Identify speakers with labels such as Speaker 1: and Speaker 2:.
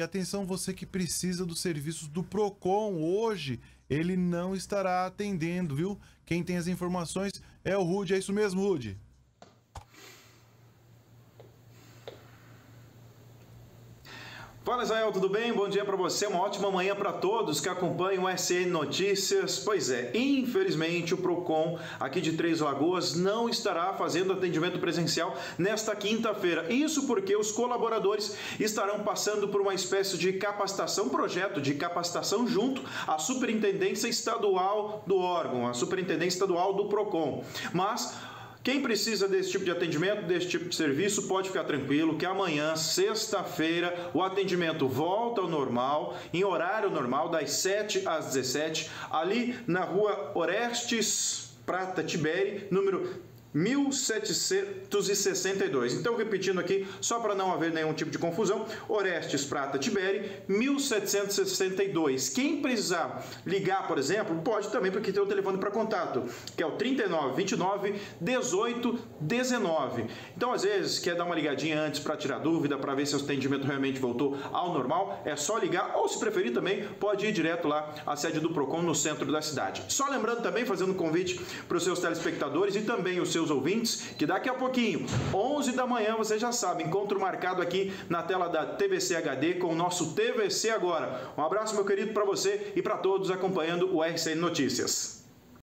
Speaker 1: E atenção, você que precisa dos serviços do Procon hoje, ele não estará atendendo, viu? Quem tem as informações é o Rude, é isso mesmo, Rude?
Speaker 2: Fala Israel, tudo bem? Bom dia para você, uma ótima manhã para todos que acompanham o SN Notícias. Pois é, infelizmente o Procon aqui de Três Lagoas não estará fazendo atendimento presencial nesta quinta-feira. Isso porque os colaboradores estarão passando por uma espécie de capacitação, projeto de capacitação junto à Superintendência Estadual do órgão, a Superintendência Estadual do Procon. Mas quem precisa desse tipo de atendimento, desse tipo de serviço, pode ficar tranquilo que amanhã, sexta-feira, o atendimento volta ao normal, em horário normal, das 7 às 17, ali na rua Orestes Prata Tiberi, número 1762. Então, repetindo aqui, só para não haver nenhum tipo de confusão, Orestes Prata Tiberi, 1762. Quem precisar ligar, por exemplo, pode também, porque tem o telefone para contato, que é o 39 29 18 19. Então, às vezes, quer dar uma ligadinha antes para tirar dúvida, para ver se o atendimento realmente voltou ao normal, é só ligar, ou se preferir também, pode ir direto lá à sede do PROCON no centro da cidade. Só lembrando também, fazendo convite para os seus telespectadores e também os seus seus ouvintes, que daqui a pouquinho, 11 da manhã, você já sabe, encontro marcado aqui na tela da TVC HD com o nosso TVC Agora. Um abraço, meu querido, para você e para todos acompanhando o RCN Notícias.